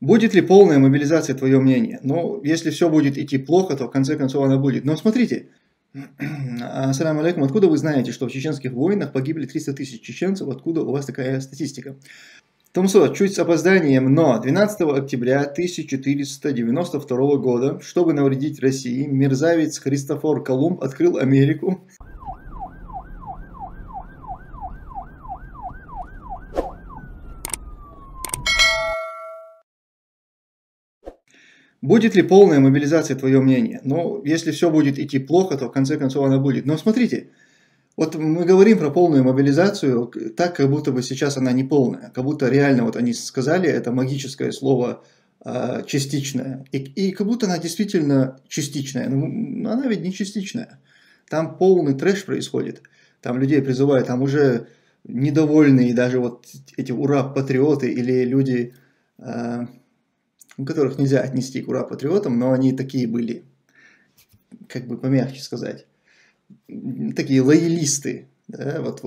Будет ли полная мобилизация, твое мнение? Ну, если все будет идти плохо, то в конце концов она будет. Но смотрите, ассаламу алейкум, откуда вы знаете, что в чеченских войнах погибли 300 тысяч чеченцев? Откуда у вас такая статистика? Томсо, чуть с опозданием, но 12 октября 1492 года, чтобы навредить России, мерзавец Христофор Колумб открыл Америку Будет ли полная мобилизация, твое мнение? Ну, если все будет идти плохо, то в конце концов она будет. Но смотрите, вот мы говорим про полную мобилизацию, так как будто бы сейчас она не полная, как будто реально вот они сказали это магическое слово э, частичное, и, и как будто она действительно частичная. Ну, она ведь не частичная. Там полный трэш происходит. Там людей призывают, там уже недовольные даже вот эти ура-патриоты или люди... Э, которых нельзя отнести к ура-патриотам, но они такие были, как бы помягче сказать, такие лоялисты, да, вот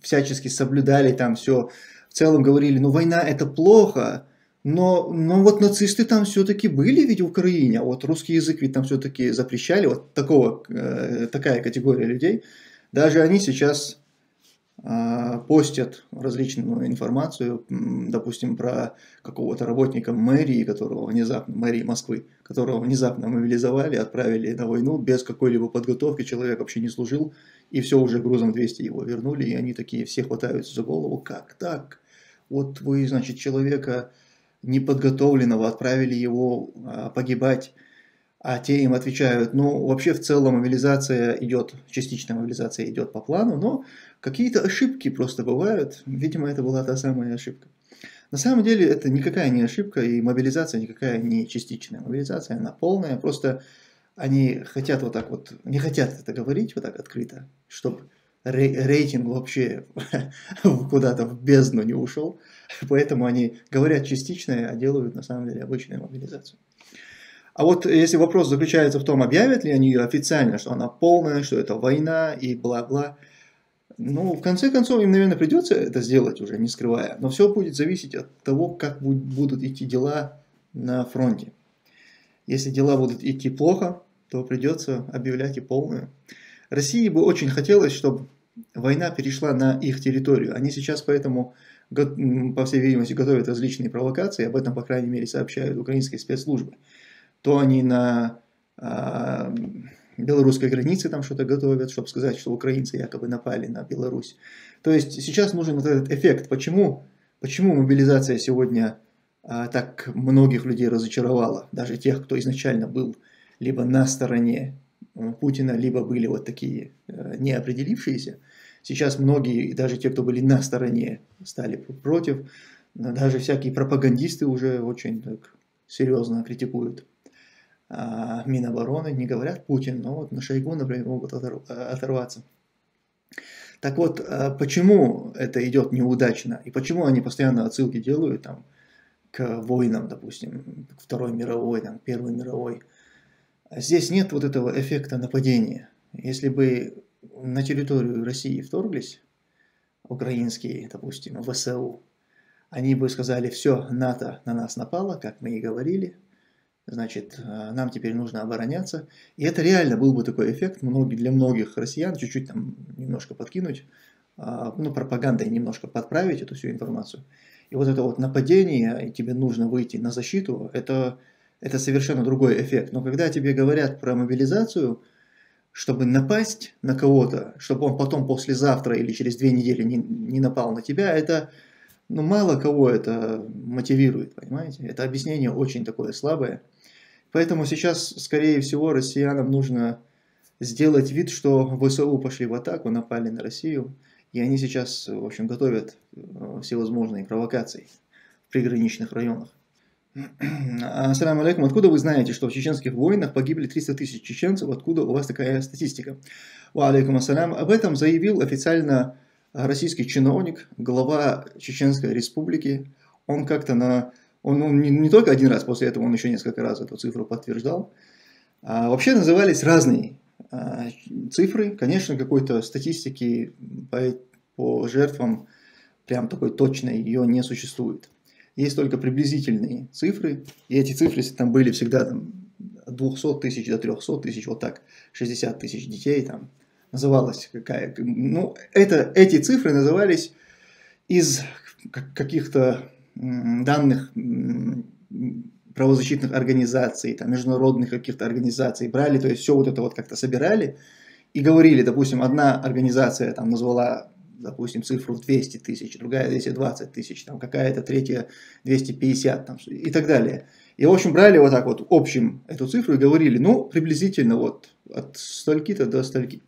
всячески соблюдали там все, в целом говорили, ну война это плохо, но, но вот нацисты там все-таки были ведь в Украине, а вот русский язык ведь там все-таки запрещали, вот такого, э, такая категория людей, даже они сейчас постят различную информацию, допустим, про какого-то работника мэрии, которого внезапно, мэрии Москвы, которого внезапно мобилизовали, отправили на войну без какой-либо подготовки, человек вообще не служил, и все уже грузом 200 его вернули, и они такие все хватаются за голову, как так? Вот вы, значит, человека неподготовленного отправили его а, погибать, а те им отвечают, ну, вообще в целом мобилизация идет, частичная мобилизация идет по плану, но какие-то ошибки просто бывают. Видимо, это была та самая ошибка. На самом деле это никакая не ошибка, и мобилизация никакая не частичная. Мобилизация, она полная, просто они хотят вот так вот, не хотят это говорить вот так открыто, чтобы рейтинг вообще куда-то в бездну не ушел. Поэтому они говорят частичное, а делают на самом деле обычную мобилизацию. А вот если вопрос заключается в том, объявят ли они ее официально, что она полная, что это война и бла-бла, ну, в конце концов, им, наверное, придется это сделать уже, не скрывая. Но все будет зависеть от того, как будут идти дела на фронте. Если дела будут идти плохо, то придется объявлять и полную. России бы очень хотелось, чтобы война перешла на их территорию. Они сейчас поэтому, по всей видимости, готовят различные провокации, об этом, по крайней мере, сообщают украинские спецслужбы то они на э, белорусской границе там что-то готовят, чтобы сказать, что украинцы якобы напали на Беларусь. То есть сейчас нужен вот этот эффект. Почему, почему мобилизация сегодня э, так многих людей разочаровала? Даже тех, кто изначально был либо на стороне Путина, либо были вот такие э, неопределившиеся. Сейчас многие, даже те, кто были на стороне, стали против. Даже всякие пропагандисты уже очень так серьезно критикуют Минобороны, не говорят Путин, но вот на Шойгу, например, могут оторваться. Так вот, а, почему это идет неудачно, и почему они постоянно отсылки делают там, к войнам, допустим, к Второй мировой, там, Первой мировой. Здесь нет вот этого эффекта нападения. Если бы на территорию России вторглись украинские, допустим, ВСУ, они бы сказали, все, НАТО на нас напало, как мы и говорили, значит, э, нам теперь нужно обороняться. И это реально был бы такой эффект многие, для многих россиян, чуть-чуть там немножко подкинуть, а, ну, пропагандой немножко подправить эту всю информацию. И вот это вот нападение, и тебе нужно выйти на защиту, это, это совершенно другой эффект. Но когда тебе говорят про мобилизацию, чтобы напасть на кого-то, чтобы он потом послезавтра или через две недели не, не напал на тебя, это, ну, мало кого это мотивирует, понимаете? Это объяснение очень такое слабое. Поэтому сейчас, скорее всего, россиянам нужно сделать вид, что ВСУ пошли в атаку, напали на Россию, и они сейчас, в общем, готовят э, всевозможные провокации в приграничных районах. Ассаламу алейкум. Откуда вы знаете, что в чеченских войнах погибли 300 тысяч чеченцев? Откуда у вас такая статистика? Ва алейкум ассалям. Об этом заявил официально российский чиновник, глава Чеченской республики. Он как-то на он, он не, не только один раз, после этого он еще несколько раз эту цифру подтверждал. А, вообще назывались разные а, цифры. Конечно, какой-то статистики по, по жертвам прям такой точной ее не существует. есть только приблизительные цифры, и эти цифры там были всегда там, от 200 тысяч до 300 тысяч, вот так, 60 тысяч детей там, называлась какая, ну, это, эти цифры назывались из каких-то данных правозащитных организаций, там, международных каких-то организаций брали, то есть все вот это вот как-то собирали и говорили, допустим, одна организация там назвала, допустим, цифру в 200 тысяч, другая 220 тысяч, там какая-то третья 250 там, и так далее. И, в общем, брали вот так вот общим эту цифру и говорили, ну, приблизительно вот от стольки-то до стольки.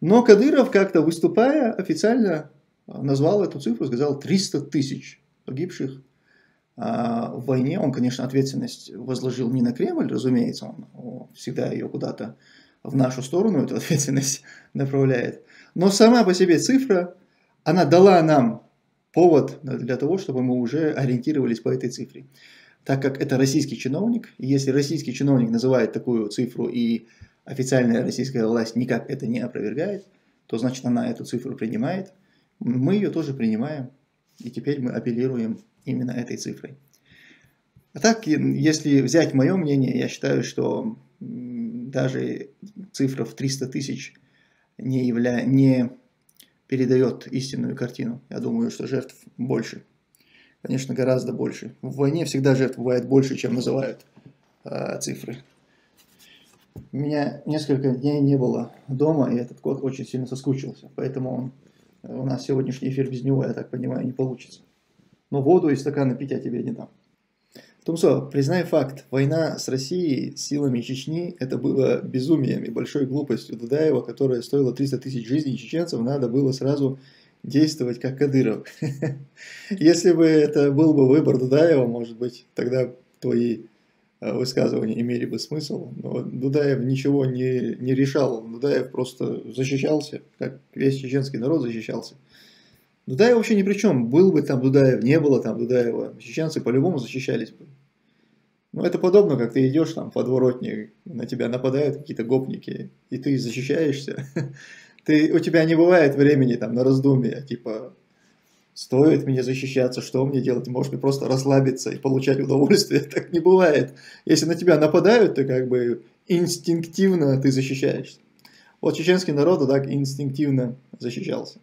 Но Кадыров как-то выступая официально назвал эту цифру, сказал 300 тысяч погибших а, в войне. Он, конечно, ответственность возложил не на Кремль, разумеется, он всегда ее куда-то в нашу сторону, эту ответственность направляет. Но сама по себе цифра, она дала нам повод для того, чтобы мы уже ориентировались по этой цифре. Так как это российский чиновник, если российский чиновник называет такую цифру и официальная российская власть никак это не опровергает, то значит она эту цифру принимает. Мы ее тоже принимаем, и теперь мы апеллируем именно этой цифрой. А так, если взять мое мнение, я считаю, что даже цифра в 300 тысяч не, явля... не передает истинную картину. Я думаю, что жертв больше. Конечно, гораздо больше. В войне всегда жертв бывает больше, чем называют э, цифры. Меня несколько дней не было дома, и этот кот очень сильно соскучился. Поэтому он, у нас сегодняшний эфир без него, я так понимаю, не получится. Но воду и стаканы пить я тебе не дам. Тумсо, признай факт, война с Россией силами Чечни это было безумием и большой глупостью Дудаева, которая стоила 300 тысяч жизней чеченцев, надо было сразу действовать как Кадыров. Если бы это был бы выбор Дудаева, может быть, тогда твои э, высказывания имели бы смысл. Но Дудаев ничего не, не решал. Дудаев просто защищался, как весь чеченский народ защищался. Дудаев вообще ни при чем. Был бы там Дудаев, не было там Дудаева. Чеченцы по-любому защищались бы. Ну, это подобно, как ты идешь там в подворотне, на тебя нападают какие-то гопники, и ты защищаешься. Ты, у тебя не бывает времени там на раздумья, типа, стоит мне защищаться, что мне делать, может мне просто расслабиться и получать удовольствие. Так не бывает. Если на тебя нападают, то как бы инстинктивно ты защищаешься. Вот чеченский народ так инстинктивно защищался.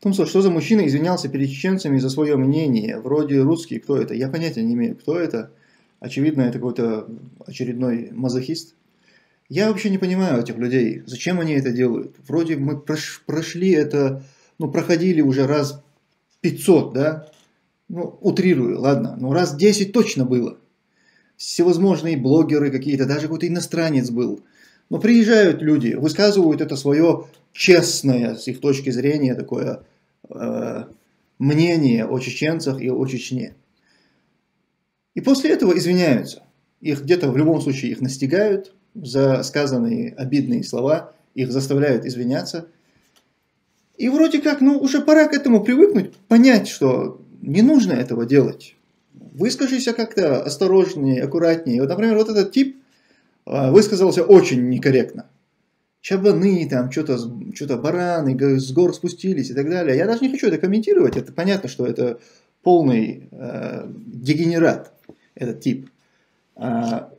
Томсо, что за мужчина извинялся перед чеченцами за свое мнение? Вроде русский, кто это? Я понятия не имею, кто это. Очевидно, это какой-то очередной мазохист. Я вообще не понимаю этих людей. Зачем они это делают? Вроде мы прошли это, ну, проходили уже раз 500, да? Ну, утрирую, ладно. Но раз 10 точно было. Всевозможные блогеры какие-то, даже какой-то иностранец был. Но приезжают люди, высказывают это свое честное, с их точки зрения, такое э, мнение о чеченцах и о Чечне. И после этого извиняются. Их где-то в любом случае их настигают за сказанные обидные слова, их заставляют извиняться. И вроде как, ну, уже пора к этому привыкнуть, понять, что не нужно этого делать. Выскажись как-то осторожнее, аккуратнее. Вот, например, вот этот тип э, высказался очень некорректно чабаны, там что-то что бараны с гор спустились и так далее. Я даже не хочу это комментировать, это понятно, что это полный э, дегенерат, этот тип. А,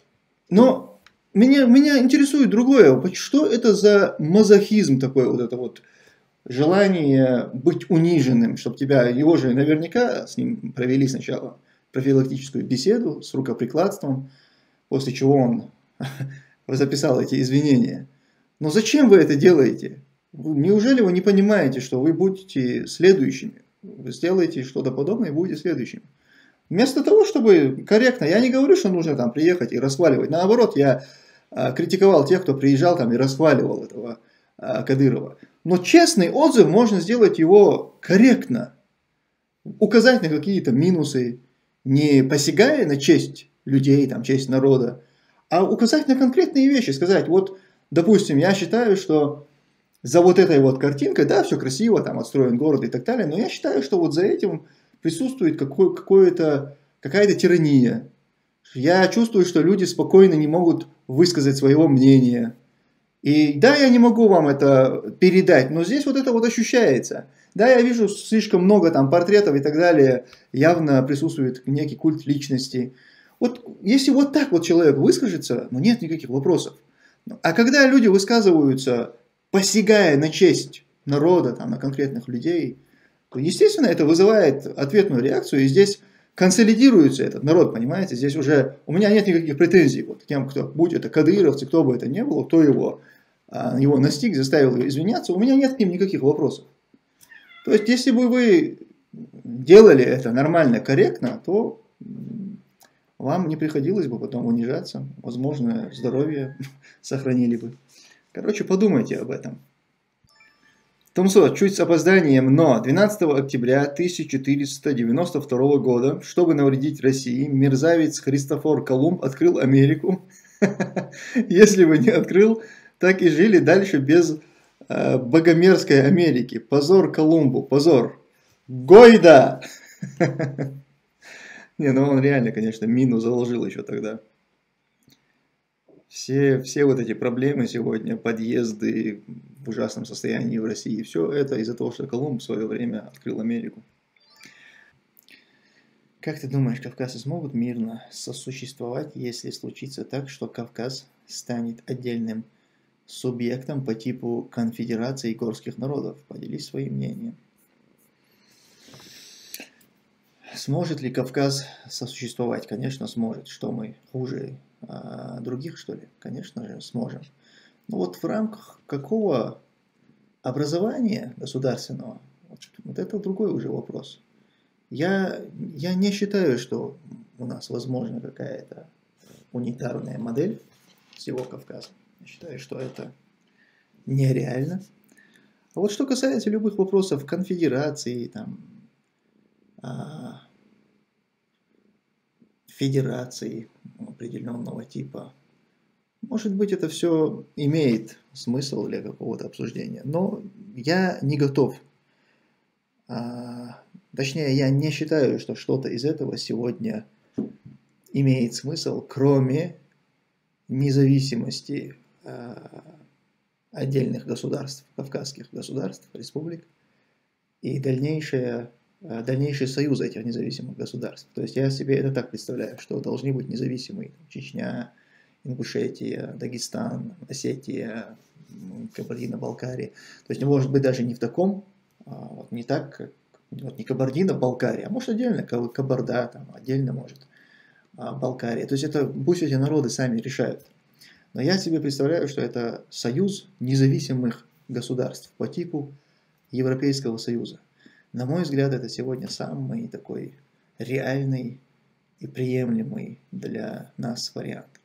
но меня, меня интересует другое, что это за мазохизм такой, вот это вот желание быть униженным, чтобы тебя, его же наверняка с ним провели сначала профилактическую беседу с рукоприкладством, после чего он записал эти извинения – но зачем вы это делаете? Неужели вы не понимаете, что вы будете следующими? Вы сделаете что-то подобное и будете следующими. Вместо того, чтобы корректно, я не говорю, что нужно там приехать и расхваливать. Наоборот, я а, критиковал тех, кто приезжал там и расхваливал этого Кадырова. Но честный отзыв можно сделать его корректно. Указать на какие-то минусы, не посягая на честь людей, там, честь народа, а указать на конкретные вещи, сказать, вот Допустим, я считаю, что за вот этой вот картинкой, да, все красиво, там отстроен город и так далее, но я считаю, что вот за этим присутствует какое-то, какая-то тирания. Я чувствую, что люди спокойно не могут высказать своего мнения. И да, я не могу вам это передать, но здесь вот это вот ощущается. Да, я вижу слишком много там портретов и так далее, явно присутствует некий культ личности. Вот если вот так вот человек выскажется, ну нет никаких вопросов. А когда люди высказываются, посягая на честь народа, там, на конкретных людей, естественно, это вызывает ответную реакцию, и здесь консолидируется этот народ, понимаете, здесь уже у меня нет никаких претензий вот, к тем, кто, будь это кадыровцы, кто бы это ни было, кто его, а, его настиг, заставил извиняться, у меня нет к ним никаких вопросов. То есть, если бы вы делали это нормально, корректно, то вам не приходилось бы потом унижаться, возможно, здоровье сохранили бы. Короче, подумайте об этом. Томсо, чуть с опозданием, но 12 октября 1492 года, чтобы навредить России, мерзавец Христофор Колумб открыл Америку. Если бы не открыл, так и жили дальше без э, богомерзкой Америки. Позор Колумбу, позор. Гойда! Не, ну он реально, конечно, мину заложил еще тогда. Все, все вот эти проблемы сегодня, подъезды в ужасном состоянии в России, все это из-за того, что Колумб в свое время открыл Америку. Как ты думаешь, кавказцы смогут мирно сосуществовать, если случится так, что Кавказ станет отдельным субъектом по типу конфедерации горских народов? Поделись своим мнением. Сможет ли Кавказ сосуществовать? Конечно, сможет. Что мы хуже а, других, что ли? Конечно же, сможем. Но вот в рамках какого образования государственного, вот это другой уже вопрос. Я, я не считаю, что у нас возможна какая-то унитарная модель всего Кавказа. Я считаю, что это нереально. А вот что касается любых вопросов конфедерации, там, а, федерации определенного типа. Может быть, это все имеет смысл для какого-то обсуждения, но я не готов. А, точнее, я не считаю, что что-то из этого сегодня имеет смысл, кроме независимости а, отдельных государств, кавказских государств, республик, и дальнейшее Э, дальнейший союз этих независимых государств. То есть я себе это так представляю, что должны быть независимые Чечня, Ингушетия, Дагестан, Осетия, Кабардино-Балкария. То есть может быть даже не в таком, а вот не так, вот не Кабардино-Балкария, а может отдельно Кабарда, там, отдельно может а, Балкария. То есть это пусть эти народы сами решают. Но я себе представляю, что это союз независимых государств по типу Европейского Союза. На мой взгляд, это сегодня самый такой реальный и приемлемый для нас вариант.